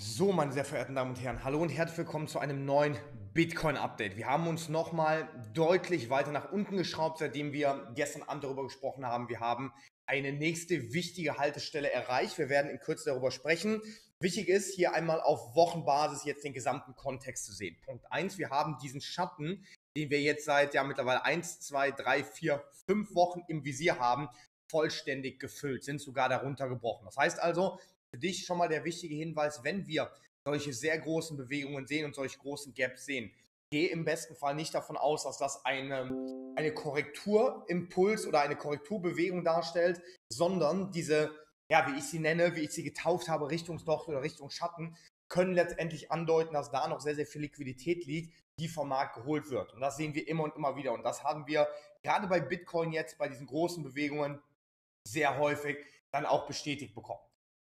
So, meine sehr verehrten Damen und Herren, hallo und herzlich willkommen zu einem neuen Bitcoin-Update. Wir haben uns nochmal deutlich weiter nach unten geschraubt, seitdem wir gestern Abend darüber gesprochen haben. Wir haben eine nächste wichtige Haltestelle erreicht. Wir werden in Kürze darüber sprechen. Wichtig ist, hier einmal auf Wochenbasis jetzt den gesamten Kontext zu sehen. Punkt 1, wir haben diesen Schatten, den wir jetzt seit ja mittlerweile 1, 2, 3, 4, 5 Wochen im Visier haben, vollständig gefüllt, sind sogar darunter gebrochen. Das heißt also, für dich schon mal der wichtige Hinweis, wenn wir solche sehr großen Bewegungen sehen und solche großen Gaps sehen, geh im besten Fall nicht davon aus, dass das eine, eine Korrekturimpuls oder eine Korrekturbewegung darstellt, sondern diese, ja, wie ich sie nenne, wie ich sie getauft habe, Richtungsdocht oder Richtung Schatten, können letztendlich andeuten, dass da noch sehr, sehr viel Liquidität liegt, die vom Markt geholt wird. Und das sehen wir immer und immer wieder. Und das haben wir gerade bei Bitcoin jetzt, bei diesen großen Bewegungen, sehr häufig dann auch bestätigt bekommen.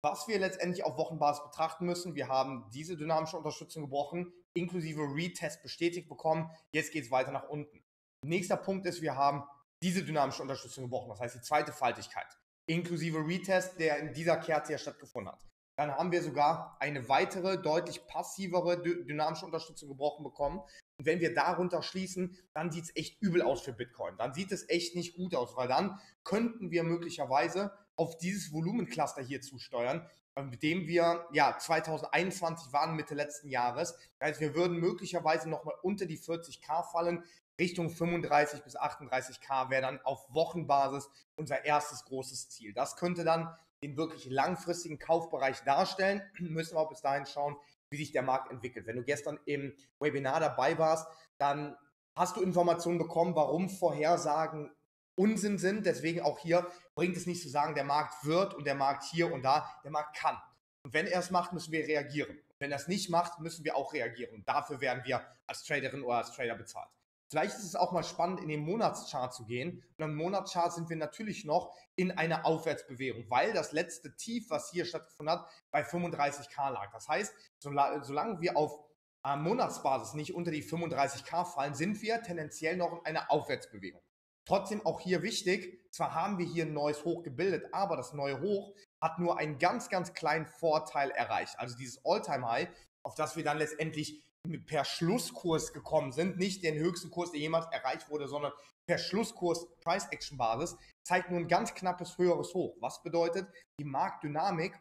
Was wir letztendlich auf Wochenbasis betrachten müssen, wir haben diese dynamische Unterstützung gebrochen, inklusive Retest bestätigt bekommen. Jetzt geht es weiter nach unten. Nächster Punkt ist, wir haben diese dynamische Unterstützung gebrochen, das heißt die zweite Faltigkeit, inklusive Retest, der in dieser Kerze ja stattgefunden hat. Dann haben wir sogar eine weitere, deutlich passivere dynamische Unterstützung gebrochen bekommen. Und wenn wir darunter schließen, dann sieht es echt übel aus für Bitcoin. Dann sieht es echt nicht gut aus, weil dann könnten wir möglicherweise auf dieses Volumencluster hier zusteuern, äh, mit dem wir ja 2021 waren, Mitte letzten Jahres. Das heißt, wir würden möglicherweise nochmal unter die 40k fallen. Richtung 35 bis 38k wäre dann auf Wochenbasis unser erstes großes Ziel. Das könnte dann den wirklich langfristigen Kaufbereich darstellen. Müssen wir auch bis dahin schauen, wie sich der Markt entwickelt. Wenn du gestern im Webinar dabei warst, dann hast du Informationen bekommen, warum Vorhersagen Unsinn sind. Deswegen auch hier bringt es nicht zu sagen, der Markt wird und der Markt hier und da. Der Markt kann. Und wenn er es macht, müssen wir reagieren. Wenn er es nicht macht, müssen wir auch reagieren. dafür werden wir als Traderin oder als Trader bezahlt. Vielleicht ist es auch mal spannend, in den Monatschart zu gehen. Und im Monatschart sind wir natürlich noch in einer Aufwärtsbewegung, weil das letzte Tief, was hier stattgefunden hat, bei 35k lag. Das heißt, solange wir auf äh, Monatsbasis nicht unter die 35k fallen, sind wir tendenziell noch in einer Aufwärtsbewegung. Trotzdem auch hier wichtig, zwar haben wir hier ein neues Hoch gebildet, aber das neue Hoch hat nur einen ganz, ganz kleinen Vorteil erreicht. Also dieses All-Time-High, auf das wir dann letztendlich per Schlusskurs gekommen sind, nicht den höchsten Kurs, der jemals erreicht wurde, sondern per Schlusskurs Price-Action-Basis, zeigt nur ein ganz knappes höheres Hoch. Was bedeutet, die Marktdynamik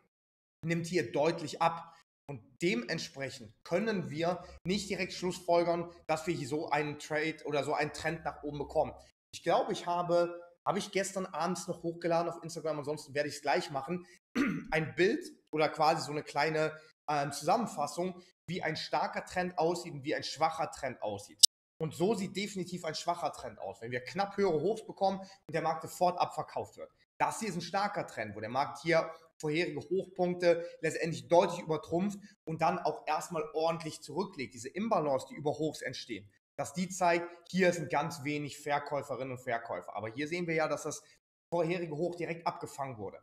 nimmt hier deutlich ab. Und dementsprechend können wir nicht direkt schlussfolgern, dass wir hier so einen Trade oder so einen Trend nach oben bekommen. Ich glaube, ich habe, habe ich gestern abends noch hochgeladen auf Instagram, ansonsten werde ich es gleich machen, ein Bild oder quasi so eine kleine äh, Zusammenfassung, wie ein starker Trend aussieht und wie ein schwacher Trend aussieht. Und so sieht definitiv ein schwacher Trend aus, wenn wir knapp höhere Hochs bekommen und der Markt sofort abverkauft wird. Das hier ist ein starker Trend, wo der Markt hier vorherige Hochpunkte letztendlich deutlich übertrumpft und dann auch erstmal ordentlich zurücklegt. Diese Imbalance, die über Hochs entstehen, dass die zeigt, hier sind ganz wenig Verkäuferinnen und Verkäufer. Aber hier sehen wir ja, dass das vorherige Hoch direkt abgefangen wurde.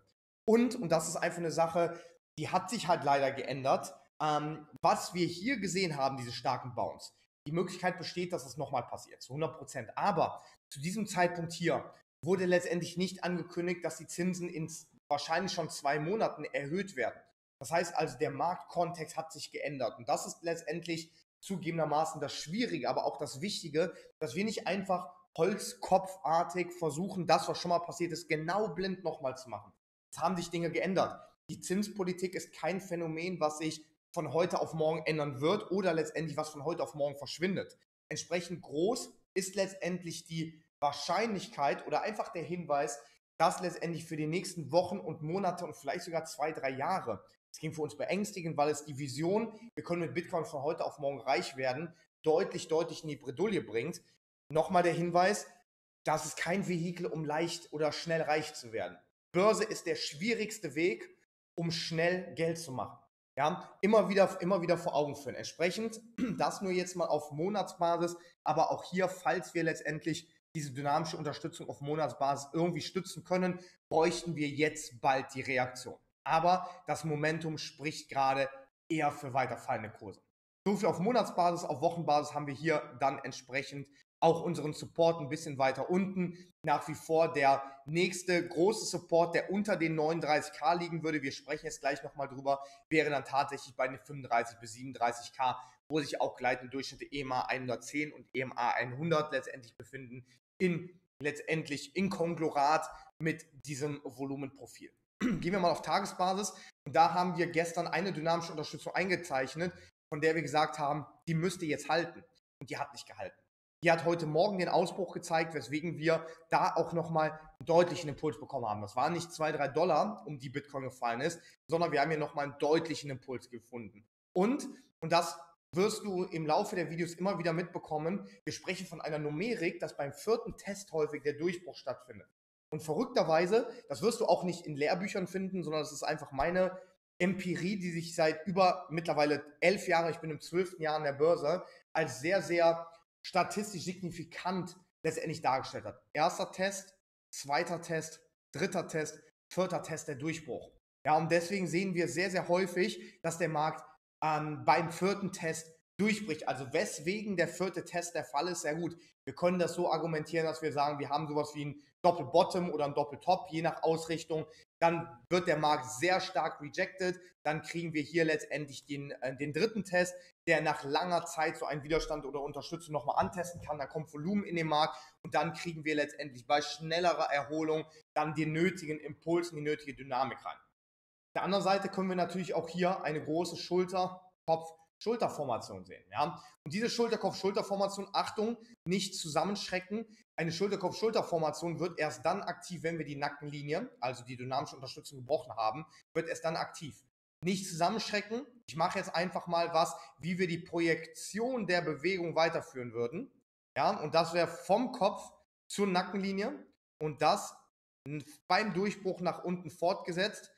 Und, und das ist einfach eine Sache, die hat sich halt leider geändert. Ähm, was wir hier gesehen haben, diese starken Bounce, die Möglichkeit besteht, dass es nochmal passiert, zu 100 Prozent. Aber zu diesem Zeitpunkt hier wurde letztendlich nicht angekündigt, dass die Zinsen in wahrscheinlich schon zwei Monaten erhöht werden. Das heißt also, der Marktkontext hat sich geändert. Und das ist letztendlich zugegebenermaßen das Schwierige, aber auch das Wichtige, dass wir nicht einfach holzkopfartig versuchen, das, was schon mal passiert ist, genau blind nochmal zu machen. Es haben sich Dinge geändert. Die Zinspolitik ist kein Phänomen, was sich von heute auf morgen ändern wird oder letztendlich was von heute auf morgen verschwindet. Entsprechend groß ist letztendlich die Wahrscheinlichkeit oder einfach der Hinweis, dass letztendlich für die nächsten Wochen und Monate und vielleicht sogar zwei, drei Jahre es ging für uns beängstigend, weil es die Vision, wir können mit Bitcoin von heute auf morgen reich werden, deutlich, deutlich in die Bredouille bringt. Nochmal der Hinweis, das ist kein Vehikel, um leicht oder schnell reich zu werden. Börse ist der schwierigste Weg, um schnell Geld zu machen. Ja, immer wieder, immer wieder vor Augen führen. Entsprechend, das nur jetzt mal auf Monatsbasis, aber auch hier, falls wir letztendlich diese dynamische Unterstützung auf Monatsbasis irgendwie stützen können, bräuchten wir jetzt bald die Reaktion. Aber das Momentum spricht gerade eher für weiter fallende Kurse. So viel auf Monatsbasis, auf Wochenbasis haben wir hier dann entsprechend auch unseren Support ein bisschen weiter unten. Nach wie vor der nächste große Support, der unter den 39k liegen würde, wir sprechen jetzt gleich nochmal drüber, wäre dann tatsächlich bei den 35 bis 37k, wo sich auch gleitende Durchschnitte EMA 110 und EMA 100 letztendlich befinden, in letztendlich in Konglorat mit diesem Volumenprofil. Gehen wir mal auf Tagesbasis und da haben wir gestern eine dynamische Unterstützung eingezeichnet, von der wir gesagt haben, die müsste jetzt halten und die hat nicht gehalten. Die hat heute Morgen den Ausbruch gezeigt, weswegen wir da auch nochmal einen deutlichen Impuls bekommen haben. Das waren nicht zwei, drei Dollar, um die Bitcoin gefallen ist, sondern wir haben hier nochmal einen deutlichen Impuls gefunden. Und, und das wirst du im Laufe der Videos immer wieder mitbekommen, wir sprechen von einer Numerik, dass beim vierten Test häufig der Durchbruch stattfindet. Und verrückterweise, das wirst du auch nicht in Lehrbüchern finden, sondern das ist einfach meine Empirie, die sich seit über mittlerweile elf Jahren, ich bin im zwölften Jahr an der Börse, als sehr, sehr statistisch signifikant letztendlich dargestellt hat. Erster Test, zweiter Test, dritter Test, vierter Test, der Durchbruch. Ja, und deswegen sehen wir sehr, sehr häufig, dass der Markt ähm, beim vierten Test durchbricht. Also weswegen der vierte Test der Fall ist, sehr gut. Wir können das so argumentieren, dass wir sagen, wir haben sowas wie ein Doppel-Bottom oder ein Doppel-Top, je nach Ausrichtung. Dann wird der Markt sehr stark rejected. Dann kriegen wir hier letztendlich den, äh, den dritten Test, der nach langer Zeit so einen Widerstand oder Unterstützung nochmal antesten kann. Da kommt Volumen in den Markt und dann kriegen wir letztendlich bei schnellerer Erholung dann den nötigen Impuls und die nötige Dynamik rein. Auf der anderen Seite können wir natürlich auch hier eine große Schulter, Kopf, Schulterformation sehen. Ja? Und diese Schulterkopf-Schulterformation, Achtung, nicht zusammenschrecken. Eine Schulterkopf-Schulterformation wird erst dann aktiv, wenn wir die Nackenlinie, also die dynamische Unterstützung gebrochen haben, wird erst dann aktiv. Nicht zusammenschrecken. Ich mache jetzt einfach mal was, wie wir die Projektion der Bewegung weiterführen würden. Ja, und das wäre vom Kopf zur Nackenlinie und das beim Durchbruch nach unten fortgesetzt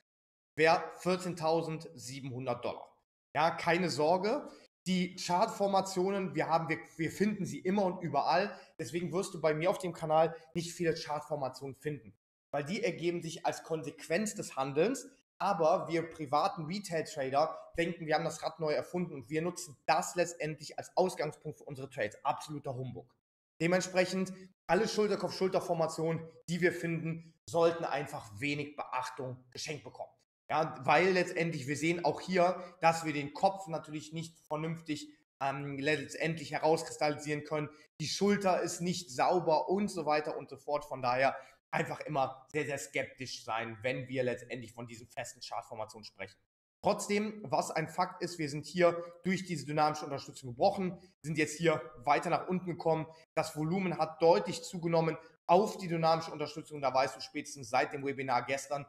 wäre 14.700 Dollar. Ja, keine Sorge. Die Chartformationen, wir haben, wir, wir finden sie immer und überall. Deswegen wirst du bei mir auf dem Kanal nicht viele Chartformationen finden, weil die ergeben sich als Konsequenz des Handelns. Aber wir privaten Retail-Trader denken, wir haben das Rad neu erfunden und wir nutzen das letztendlich als Ausgangspunkt für unsere Trades. Absoluter Humbug. Dementsprechend alle Schulterkopf-Schulterformationen, die wir finden, sollten einfach wenig Beachtung geschenkt bekommen. Ja, weil letztendlich wir sehen auch hier, dass wir den Kopf natürlich nicht vernünftig ähm, letztendlich herauskristallisieren können. Die Schulter ist nicht sauber und so weiter und so fort. Von daher einfach immer sehr, sehr skeptisch sein, wenn wir letztendlich von diesen festen Chartformationen sprechen. Trotzdem, was ein Fakt ist, wir sind hier durch diese dynamische Unterstützung gebrochen, sind jetzt hier weiter nach unten gekommen. Das Volumen hat deutlich zugenommen auf die dynamische Unterstützung. Da weißt du spätestens seit dem Webinar gestern,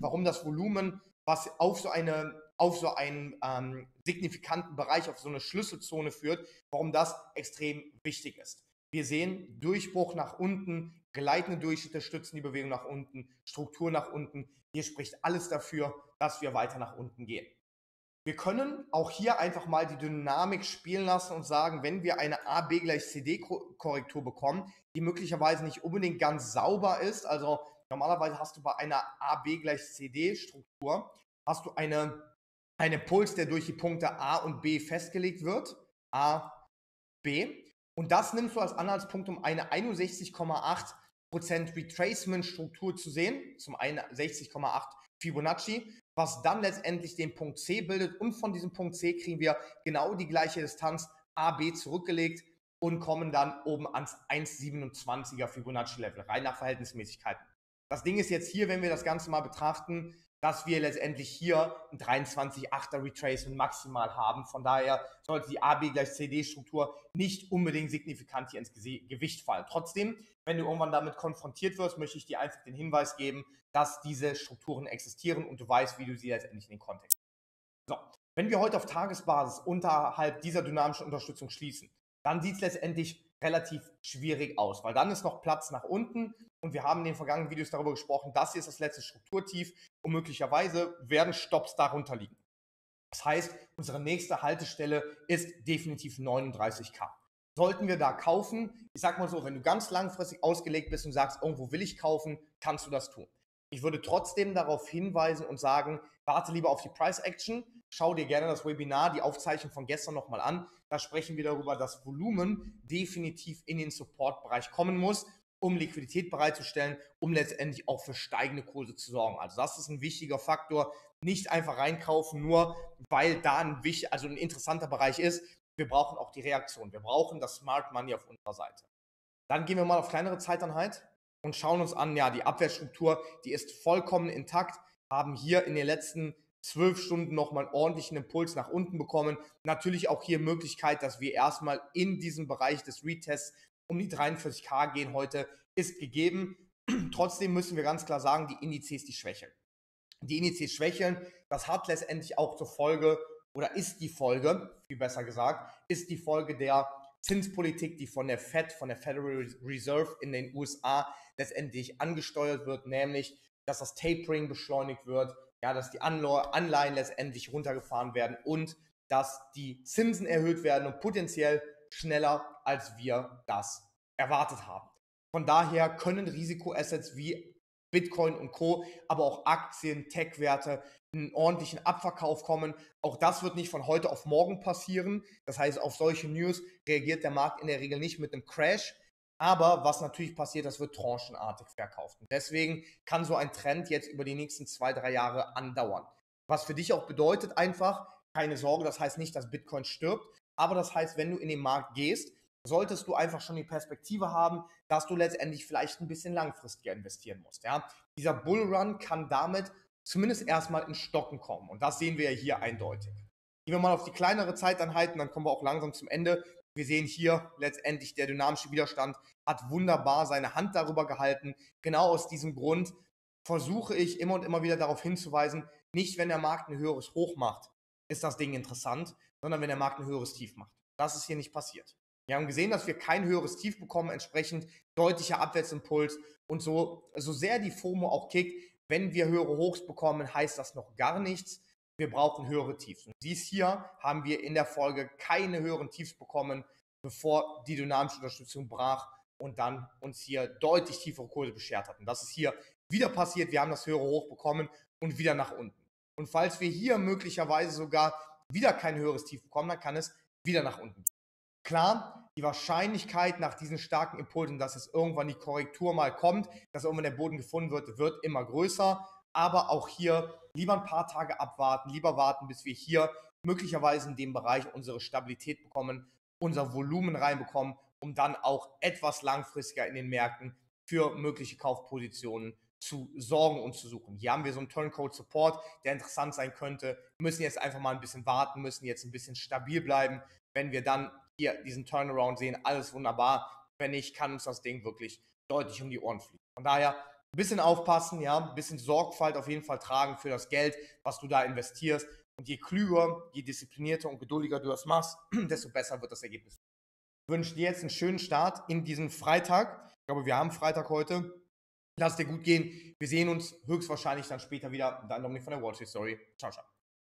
warum das Volumen, was auf so eine auf so einen ähm, signifikanten Bereich, auf so eine Schlüsselzone führt, warum das extrem wichtig ist. Wir sehen Durchbruch nach unten, gleitende Durchschnitte stützen die Bewegung nach unten, Struktur nach unten. Hier spricht alles dafür, dass wir weiter nach unten gehen. Wir können auch hier einfach mal die Dynamik spielen lassen und sagen, wenn wir eine AB gleich CD Korrektur bekommen, die möglicherweise nicht unbedingt ganz sauber ist, also Normalerweise hast du bei einer AB gleich CD-Struktur, hast du eine, einen Puls, der durch die Punkte A und B festgelegt wird. A, B. Und das nimmst du als Anhaltspunkt, um eine 61,8% Retracement-Struktur zu sehen, zum 61,8 Fibonacci, was dann letztendlich den Punkt C bildet. Und von diesem Punkt C kriegen wir genau die gleiche Distanz AB zurückgelegt und kommen dann oben ans 1,27er Fibonacci-Level, rein nach Verhältnismäßigkeiten. Das Ding ist jetzt hier, wenn wir das Ganze mal betrachten, dass wir letztendlich hier ein 23,8er Retracement maximal haben. Von daher sollte die AB gleich CD-Struktur nicht unbedingt signifikant hier ins Gewicht fallen. Trotzdem, wenn du irgendwann damit konfrontiert wirst, möchte ich dir einfach den Hinweis geben, dass diese Strukturen existieren und du weißt, wie du sie letztendlich in den Kontext. So, wenn wir heute auf Tagesbasis unterhalb dieser dynamischen Unterstützung schließen, dann sieht es letztendlich relativ schwierig aus, weil dann ist noch Platz nach unten und wir haben in den vergangenen Videos darüber gesprochen, das hier ist das letzte Strukturtief und möglicherweise werden Stops darunter liegen. Das heißt, unsere nächste Haltestelle ist definitiv 39k. Sollten wir da kaufen? Ich sag mal so, wenn du ganz langfristig ausgelegt bist und sagst, irgendwo will ich kaufen, kannst du das tun. Ich würde trotzdem darauf hinweisen und sagen, warte lieber auf die Price Action. Schau dir gerne das Webinar, die Aufzeichnung von gestern nochmal an. Da sprechen wir darüber, dass Volumen definitiv in den Support-Bereich kommen muss, um Liquidität bereitzustellen, um letztendlich auch für steigende Kurse zu sorgen. Also das ist ein wichtiger Faktor. Nicht einfach reinkaufen, nur weil da ein, wichtig, also ein interessanter Bereich ist. Wir brauchen auch die Reaktion. Wir brauchen das Smart Money auf unserer Seite. Dann gehen wir mal auf kleinere Zeiteinheit und schauen uns an, ja, die Abwehrstruktur, die ist vollkommen intakt, haben hier in den letzten zwölf Stunden nochmal ordentlichen Impuls nach unten bekommen. Natürlich auch hier Möglichkeit, dass wir erstmal in diesem Bereich des Retests um die 43k gehen heute, ist gegeben. Trotzdem müssen wir ganz klar sagen, die Indizes, die schwächeln. Die Indizes schwächeln, das hat letztendlich auch zur Folge, oder ist die Folge, viel besser gesagt, ist die Folge der Zinspolitik, die von der Fed, von der Federal Reserve in den USA letztendlich angesteuert wird, nämlich, dass das Tapering beschleunigt wird, ja, dass die Anleihen letztendlich runtergefahren werden und dass die Zinsen erhöht werden und potenziell schneller, als wir das erwartet haben. Von daher können Risikoassets wie Bitcoin und Co., aber auch Aktien, Tech-Werte einen ordentlichen Abverkauf kommen. Auch das wird nicht von heute auf morgen passieren. Das heißt, auf solche News reagiert der Markt in der Regel nicht mit einem Crash. Aber was natürlich passiert, das wird tranchenartig verkauft. Und deswegen kann so ein Trend jetzt über die nächsten zwei, drei Jahre andauern. Was für dich auch bedeutet einfach, keine Sorge, das heißt nicht, dass Bitcoin stirbt, aber das heißt, wenn du in den Markt gehst, solltest du einfach schon die Perspektive haben, dass du letztendlich vielleicht ein bisschen langfristiger investieren musst. Ja? Dieser Bullrun kann damit zumindest erstmal in Stocken kommen. Und das sehen wir ja hier eindeutig. Gehen wir mal auf die kleinere Zeiteinheiten, dann kommen wir auch langsam zum Ende. Wir sehen hier letztendlich der dynamische Widerstand hat wunderbar seine Hand darüber gehalten. Genau aus diesem Grund versuche ich immer und immer wieder darauf hinzuweisen, nicht wenn der Markt ein höheres Hoch macht, ist das Ding interessant, sondern wenn der Markt ein höheres Tief macht. Das ist hier nicht passiert. Wir haben gesehen, dass wir kein höheres Tief bekommen, entsprechend deutlicher Abwärtsimpuls und so, so sehr die FOMO auch kickt, wenn wir höhere Hochs bekommen, heißt das noch gar nichts. Wir brauchen höhere Tiefs. Und dies hier haben wir in der Folge keine höheren Tiefs bekommen, bevor die dynamische Unterstützung brach und dann uns hier deutlich tiefere Kurse beschert hatten. Das ist hier wieder passiert. Wir haben das höhere Hoch bekommen und wieder nach unten. Und falls wir hier möglicherweise sogar wieder kein höheres Tief bekommen, dann kann es wieder nach unten gehen. Klar, die Wahrscheinlichkeit nach diesen starken Impulsen, dass es irgendwann die Korrektur mal kommt, dass irgendwann der Boden gefunden wird, wird immer größer. Aber auch hier lieber ein paar Tage abwarten, lieber warten, bis wir hier möglicherweise in dem Bereich unsere Stabilität bekommen, unser Volumen reinbekommen, um dann auch etwas langfristiger in den Märkten für mögliche Kaufpositionen zu sorgen und zu suchen. Hier haben wir so einen Turncode Support, der interessant sein könnte. Wir müssen jetzt einfach mal ein bisschen warten, müssen jetzt ein bisschen stabil bleiben. Wenn wir dann hier diesen Turnaround sehen, alles wunderbar. Wenn nicht, kann uns das Ding wirklich deutlich um die Ohren fliegen. Von daher ein bisschen aufpassen, ja, ein bisschen Sorgfalt auf jeden Fall tragen für das Geld, was du da investierst. Und je klüger, je disziplinierter und geduldiger du das machst, desto besser wird das Ergebnis. Ich wünsche dir jetzt einen schönen Start in diesen Freitag. Ich glaube, wir haben Freitag heute. Lass dir gut gehen. Wir sehen uns höchstwahrscheinlich dann später wieder. Dein Dominik von der Wall Street Story. Ciao, ciao.